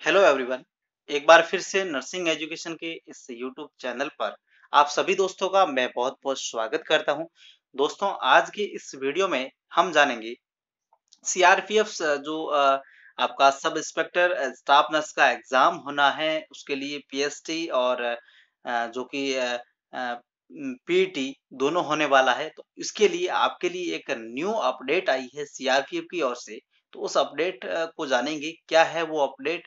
Hello everyone एक बार फिर से नर्सिंग एजुकेशन के इस यूट्यूब चैनल पर आप सभी दोस्तों का मैं बहुत बहुत स्वागत करता हूँ। दोस्तों, आज की इस वीडियो में हम जानेंगे सीआरपीएफ जो आपका सब इंस्पेक्टर स्टाफ नर्स का एग्ज़ाम होना है, उसके लिए पीएसटी और जो कि पीटी दोनों होने वाला है। तो इसके लिए, आपके लिए एक न्यू अपडेट आई है सीआरपीएफ की ओर से। तो उस अपडेट को जानेंगे क्या है वो अपडेट,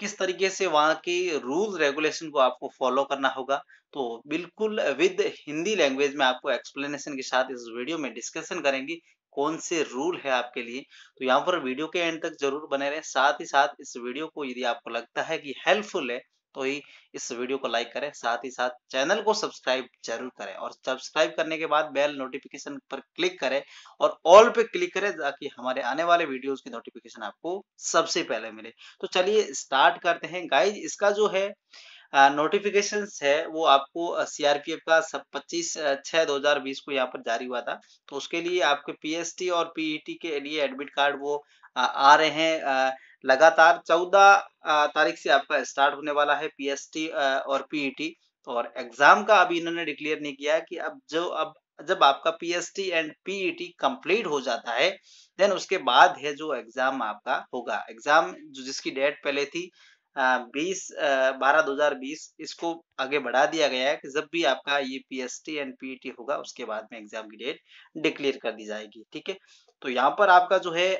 किस तरीके से वहाँ के रूल रेगुलेशन को आपको फॉलो करना होगा। तो बिल्कुल विद हिंदी लैंग्वेज में आपको एक्सप्लेनेशन के साथ इस वीडियो में डिस्कशन करेंगे, कौन से रूल है आपके लिए। तो यहाँ पर वीडियो के एंड तक ज़रूर बने रहें। साथ ही साथ इस वीडियो को यदि आपको लगता है कि हेल्पफुल है तो ही इस वीडियो को लाइक करें साथ ही साथ चैनल को सब्सक्राइब ज़रूर करें और सब्सक्राइब करने के बाद बेल नोटिफिकेशन पर क्लिक करें और ऑल पे क्लिक करें ताकि हमारे आने वाले वीडियोस की नोटिफिकेशन आपको सबसे पहले मिले। तो चलिए स्टार्ट करते हैं। गाइज़ इसका जो है नोटिफिकेशन है वो आपको सीआरपीएफ का सब पच्चीस छह दो हज़ार बीस को यहाँ पर जारी हुआ था। तो उसके लिए आपके पीएसटी और पीईटी के लिए एडमिट कार्ड वो आ, आ रहे हैं लगातार चौदह तारीख से आपका स्टार्ट होने वाला है पीएसटी और पीईटी और एग्ज़ाम का अभी इन्होंने डिक्लेयर नहीं किया है कि अब जो, अब जब आपका पीएसटी एंड पीईटी कंप्लीट हो जाता है देन उसके बाद है जो एग्ज़ाम आपका होगा। एग्ज़ाम जो जिसकी डेट पहले थी बीस बारह दो हज़ार बीस, इसको आगे बढ़ा दिया गया है कि जब भी आपका ये पीएसटी एंड पीईटी होगा, उसके बाद में एग्ज़ाम की डेट डिक्लेयर कर दी जाएगी। ठीक है? तो यहाँ पर आपका जो है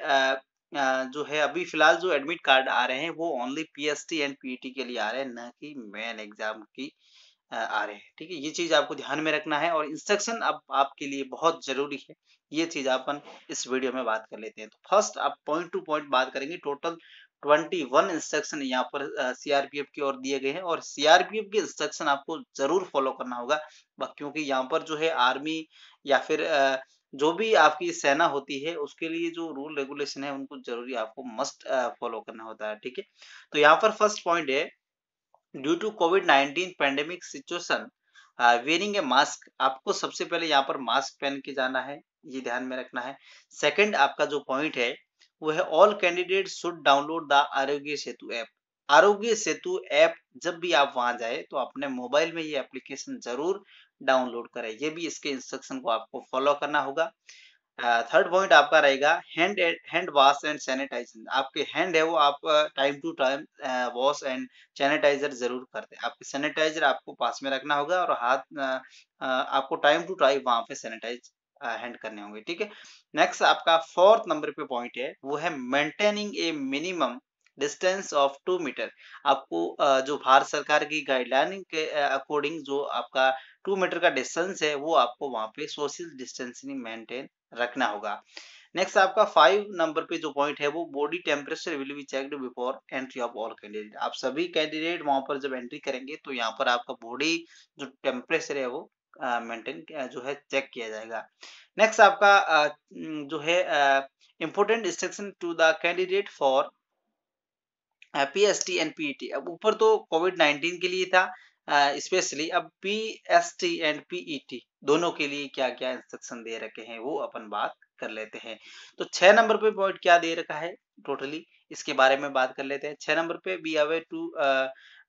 जो है अभी फ़िलहाल जो एडमिट कार्ड आ रहे हैं, वो ओनली पीएसटी एंड पीईटी के लिए आ रहे हैं, न कि मेन एग्ज़ाम की आ रहे हैं, ठीक है? ये चीज़ आपको ध्यान में रखना है और इंस्ट्रक्शन अब आपके लिए बहुत ज़रूरी है। ये चीज़ अपन इस वीडियो में बात कर लेते हैं। तो फ़र्स्ट आप पॉइंट टू पॉइंट बात करेंगे टोटल 21 इंस्ट्रक्शन यहाँ पर सीआरपीएफ की ओर दिए गए हैं और सीआरपीएफ के इंस्ट्रक्शन आपको ज़रूर फॉलो करना होगा। क्योंकि यहाँ पर जो है आर्मी या फिर जो भी आपकी सेना होती है, उसके लिए जो रूल रेगुलेशन है, उनको ज़रूरी आपको मस्ट फॉलो करना होता है, ठीक है? तो यहाँ पर फ़र्स्ट पॉइंट है due to covid nineteen pandemic situation wearing a mask आपको सबसे पहले यहाँ पर मास्क पहन के जाना है, ये ध्यान में रखना है। सेकंड आपका जो पॉइंट है, वो है all candidate should download the Aarogya Setu app आरोग्य सेतु ऐप जब भी आप वहाँ जाए तो अपने मोबाइल में ये एप्लीकेशन ज़रूर डाउनलोड करें। ये भी इसके इंस्ट्रक्शन को आपको फॉलो करना होगा। थर्ड पॉइंट आपका रहेगा hand hand wash and sanitizer आपके हैंड है वो, आप time to time wash and sanitizer ज़रूर करते हैं आपके सैनिटाइजर आपको पास में रखना होगा और हाथ आपको टाइम टू टाइम वहाँ पे सैनिटाइज हैंड करने होंगे, ठीक है? नेक्स्ट आपका फोर्थ नंबर पे पॉइंट है, वो है maintaining a minimum distance of two metre आपको जो भारत सरकार की गाइडलाइन के अकॉर्डिंग जो आपका टू मीटर का डिस्टेंस है वो आपको वहाँ पे सोशल डिस्टेंसिंग मेंटेन रखना होगा। नेक्स्ट आपका फाइव नंबर पे जो पॉइंट है वो body temperature will be checked before entry of all candidate आप सभी कैंडिडेट वहाँ पर जब एंट्री करेंगे तो यहाँ पर आपका बॉडी जो टेम्परेचर है वो मेंटेन uh, जो है चेक किया जाएगा। नेक्स्ट आपका uh, जो है important instruction to the candidate for PST and PET अब ऊपर तो कोविड 19 के लिए था स्पेशली अब पीएसटी एंड पीईटी दोनों के लिए क्या क्या इंस्ट्रक्शन दे रखे हैं, वो अपन बात कर लेते हैं। तो छह नंबर पे पॉइंट क्या दे रखा है टोटली इसके बारे में बात कर लेते हैं। छह नंबर पे be away to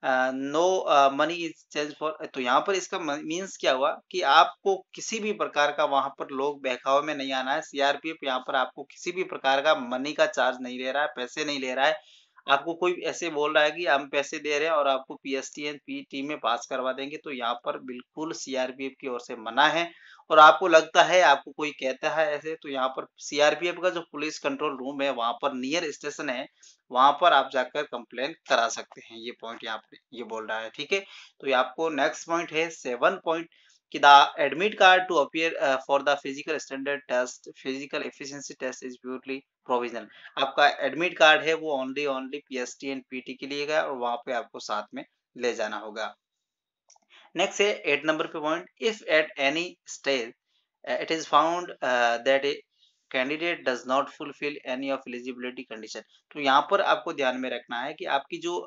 no money is change for तो यहाँ पर इसका मीन्स क्या हुआ कि आपको किसी भी प्रकार का वहाँ पर लोग बहकावे में नहीं आना है। सीआरपीएफ यहाँ पर आपको किसी भी प्रकार का मनी का चार्ज नहीं ले रहा है, पैसे नहीं ले रहा है। आपको कोई ऐसे बोल रहा है कि हम पैसे दे रहे हैं और आपको पीएसटी एंड पीटी में पास करवा देंगे तो यहाँ पर बिल्कुल सीआरपीएफ की ओर से मना है। और आपको लगता है, आपको कोई कहता है ऐसे तो यहाँ पर सीआरपीएफ का जो पुलिस कंट्रोल रूम है, वहाँ पर नियर स्टेशन है, वहाँ पर आप जाकर कंप्लेन करा सकते हैं। ये पॉइंट यहाँ पर ये बोल रहा है, ठीक है? तो ये आपको नेक्स्ट पॉइंट है, सेवन पॉइंट कि the admit card to appear for the physical standard test physical efficiency test is purely provisional आपका एडमिट कार्ड है वो only only PST and PT के लिए गया और वहाँ पे आपको साथ में ले जाना होगा। नेक्स्ट है एट नंबर पे point if at any stage it is found that candidate does not fulfil any of eligibility condition तो यहाँ पर आपको ध्यान में रखना है कि आपकी जो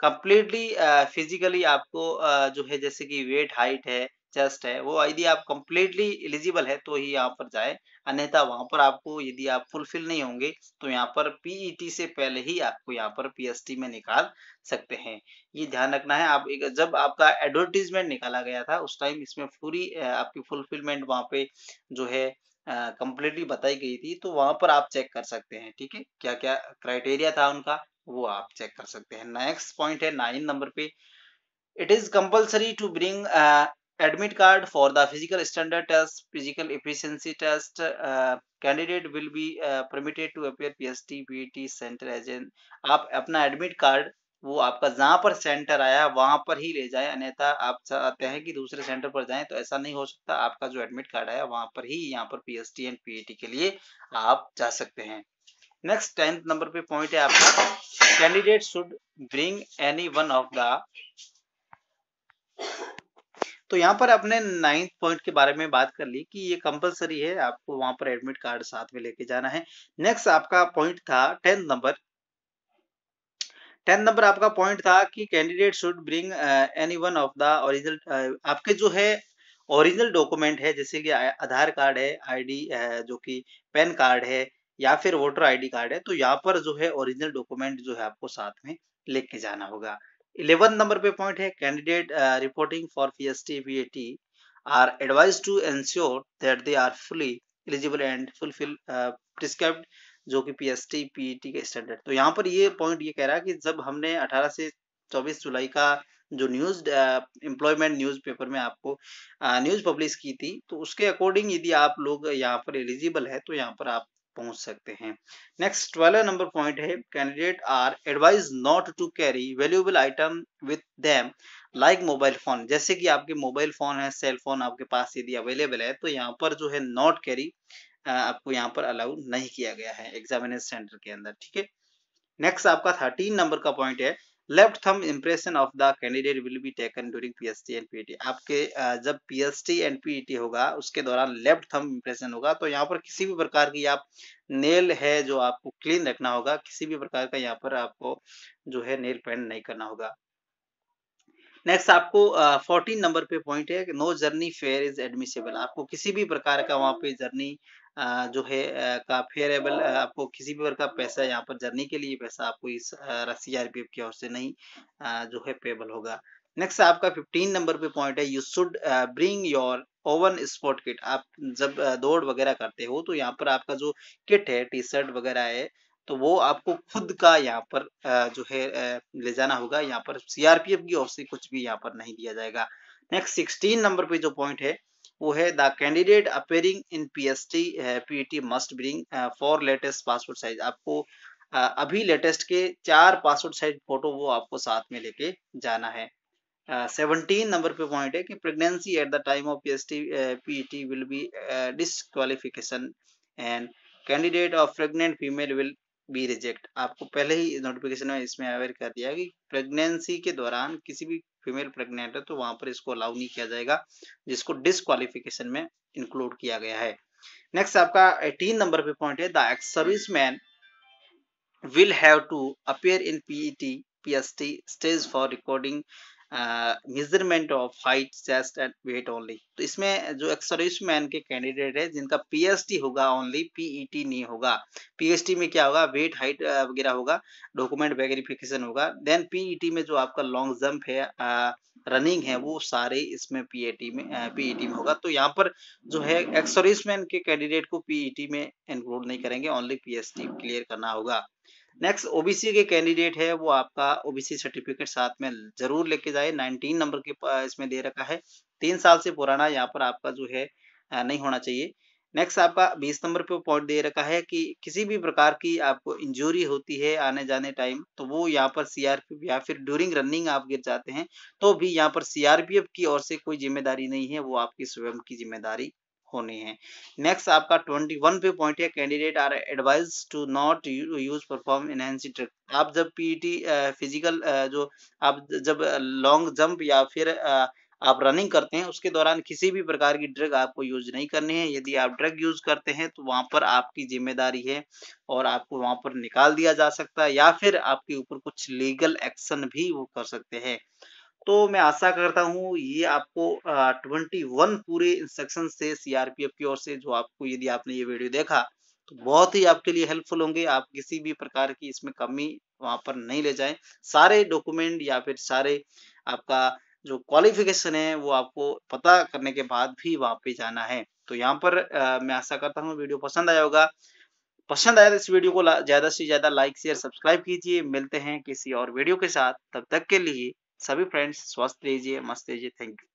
कंप्लीटली uh, फिजिकली uh, आपको uh, जो है जैसे कि वेट हाइट है चेस्ट है। वो यदि आप कंप्लीटली एलिजिबल है तो ही यहाँ पर जाए। अन्यथा वहाँ पर आपको यदि आप फुलफिल नहीं होंगे तो यहाँ पर पीईटी से पहले ही आपको यहाँ पर पीएसटी में निकाल सकते हैं। ये ध्यान रखना है। आप एक जब आपका एडवर्टीजमेंट निकाला गया था, उस टाइम इसमें पूरी आपकी फुलफिलमेंट वहाँ पे जो है कंप्लीटली बताई गई थी तो वहाँ पर आप चेक कर सकते हैं। ठीक है? क्या क्या क्राइटेरिया था उनका, वो आप चेक कर सकते हैं। नेक्स्ट पॉइंट है नाइन नंबर पे। It is compulsory to bring admit card for the physical standard test physical efficiency test uh, candidate will be uh, permitted to appear pst pt center as an आप अपना admit card वो आपका जहाँ पर centre आया वहाँ पर ही ले जाए अन्यथा आप चाहते हैं कि दूसरे सेंटर पर जाएँ तो ऐसा नहीं हो सकता। आपका जो एडमिट कार्ड आया वहाँ पर ही यहाँ पर पीएसटी एंड पीईटी के लिए आप जा सकते हैं। नेक्स्ट टेंथ नंबर पे पॉइंट है आपका। Candidate should bring any one of the तो यहाँ पर अपने नाइन्थ पॉइंट के बारे में बात कर ली कि ये कंपलसरी है आपको वहाँ पर एडमिट कार्ड साथ में लेके जाना है। नेक्स्ट आपका पॉइंट था टेंथ नंबर टेंथ नंबर आपका पॉइंट था कि candidate should bring any one of the original आपके जो है ओरिजिनल डॉक्यूमेंट है जैसे कि आधार कार्ड है आईडी uh, जो कि पैन कार्ड है या फिर वोटर आईडी कार्ड है तो यहाँ पर जो है ओरिजिनल डॉक्यूमेंट जो है आपको साथ में लेके जाना होगा। इलेवन नंबर पे पॉइंट है candidate reporting for P S T V A T R advise to ensure that they are fully eligible and fulfil prescribed जो कि P S T P T के स्टैंडर्ड तो यहाँ पर ये पॉइंट ये कह रहा है कि जब हमने 18 से 24 जुलाई का जो न्यूज़ एम्प्लॉयमेंट न्यूज़ पेपर में आपको न्यूज़ uh, पब्लिश की थी तो उसके अकॉर्डिंग यदि आप लोग यहाँ पर एलिजिबल है तो यहाँ पर आप पहुँच सकते हैं। नेक्स्ट ट्वेल्व नंबर पॉइंट है candidate are advise not to carry valuable item with them like mobile phone जैसे कि आपके मोबाइल फ़ोन है सेल फ़ोन आपके पास यदि अवेलेबल है तो यहाँ पर जो है नॉट कैरी आपको यहाँ पर अलाउ नहीं किया गया है एग्जामिनेशन सेंटर के अंदर, ठीक है? नेक्स्ट आपका थर्टीन नंबर का पॉइंट है left thumb impression of the candidate will be taken during PST and PET आपके जब पीएसटी एंड पीईटी होगा, उसके दौरान लेफ़्ट थम इम्प्रेशन होगा तो यहाँ पर किसी भी प्रकार की आप नेल है जो आपको क्लीन रखना होगा, किसी भी प्रकार का यहाँ पर आपको जो है नेल पेंट नहीं करना होगा। नेक्स्ट आपको फोर्टीन नंबर पे पॉइंट है no journey fare is admissible आपको किसी भी प्रकार का वहाँ पे जर्नी जो है का फेयरेबल आपको किसी भी प्रकार पैसा यहाँ पर जर्नी के लिए पैसा आपको इस सी आर पी एफ़ की ओर से नहीं जो है पेबल होगा। नेक्स्ट आपका 15 नंबर पे पॉइंट है you should bring your own sport kit आप जब दौड़ वगैरह करते हो तो यहाँ पर आपका जो किट है टी शर्ट वगैरह है तो वो आपको खुद का यहाँ पर जो है ले जाना होगा। यहाँ पर सीआरपीएफ की ओर से कुछ भी यहाँ पर नहीं दिया जाएगा। नेक्स्ट सिक्सटीन नंबर पे जो पॉइंट है वो है the candidate appearing in PST PET must bring four latest passport size. आपको uh, अभी लेटेस्ट के चार पासपोर्ट साइज़ फ़ोटो वो आपको साथ में लेके जाना है। सेवनटीन नंबर पे पॉइंट है कि pregnancy at the time of PST PET will be disqualification and candidate of pregnant female will be reject आपको पहले ही नोटिफिकेशन में इसमें अवेयर कर दिया कि प्रेगनेंसी के दौरान किसी भी फीमेल प्रेग्नेंट है तो वहाँ पर इसको अलाउ नहीं किया जाएगा, जिसको डिसक्वालिफिकेशन में इंक्लूड किया गया है। नेक्स्ट आपका एटीन नंबर पे पॉइंट है the ex service man will have to appear in S T stage for recording measurement of height chest and weight only तो इसमें जो मैन के कैंडिडेट है, जिनका पीएसटी होगा ओनली पीईटी नहीं होगा। पीएसटी में क्या होगा? वेट हाइट वगैरह होगा डॉक्यूमेंट वेरिफिकेशन होगा। देन पीईटी में जो आपका लॉन्ग जंप है रनिंग है, वो सारे इसमें पीएटी में पीईटी में होगा। तो यहाँ पर जो है मैन के कैंडिडेट को पीईटी में इंक्लूड नहीं करेंगे ओनली पीएसटी क्लियर करना होगा। नेक्स्ट ओबीसी के कैंडिडेट है, वो आपका ओबीसी सर्टिफिकेट साथ में ज़रूर लेके जाए। 19 नंबर के इसमें दे रखा है। तीन साल से पुराना यहाँ पर आपका जो है नहीं होना चाहिए। नेक्स्ट आपका 20 नंबर पे पॉइंट दे रखा है कि किसी भी प्रकार की आपको इंजरी होती है आने जाने टाइम तो वो यहाँ पर सीआरपीएफ या फिर ड्यूरिंग रनिंग आप गिर जाते हैं तो भी यहाँ पर सीआरपीएफ की ओर से कोई ज़िम्मेदारी नहीं है, वो आपकी स्वयं की ज़िम्मेदारी होने हैं। नेक्स्ट आपका 21 पे पॉइंट है candidate are advise to not use perform enhancy trick आप जब पीईटी फ़िज़िकल e जो आप जब लॉन्ग जंप या फिर आप रनिंग करते हैं, उसके दौरान किसी भी प्रकार की ड्रग आपको यूज़ नहीं करनी है। यदि आप ड्रग यूज़ करते हैं तो वहाँ पर आपकी ज़िम्मेदारी है और आपको वहाँ पर निकाल दिया जा सकता है या फिर आपके ऊपर कुछ लीगल एक्शन भी वो कर सकते हैं। तो मैं आशा करता हूँ ये आपको ट्वेंटी वन पूरे इंस्ट्रक्शन से सीआरपीएफ की ओर से जो आपको यदि आपने ये वीडियो देखा तो बहुत ही आपके लिए हेल्पफुल होंगे। आप किसी भी प्रकार की इसमें कमी वहाँ पर नहीं ले जाएँ। सारे डॉक्यूमेंट या फिर सारे आपका जो क्वालिफिकेशन है वो आपको पता करने के बाद भी वहाँ पे जाना है। तो यहाँ पर आ, मैं आशा करता हूँ वीडियो पसंद आया होगा। पसंद आया तो इस वीडियो को ज़्यादा से ज़्यादा लाइक शेयर सब्सक्राइब कीजिए। मिलते हैं किसी और वीडियो के साथ। तब तक के लिए सभी फ्रेंड्स स्वस्थ रहिए मस्त रहिए थैंक यू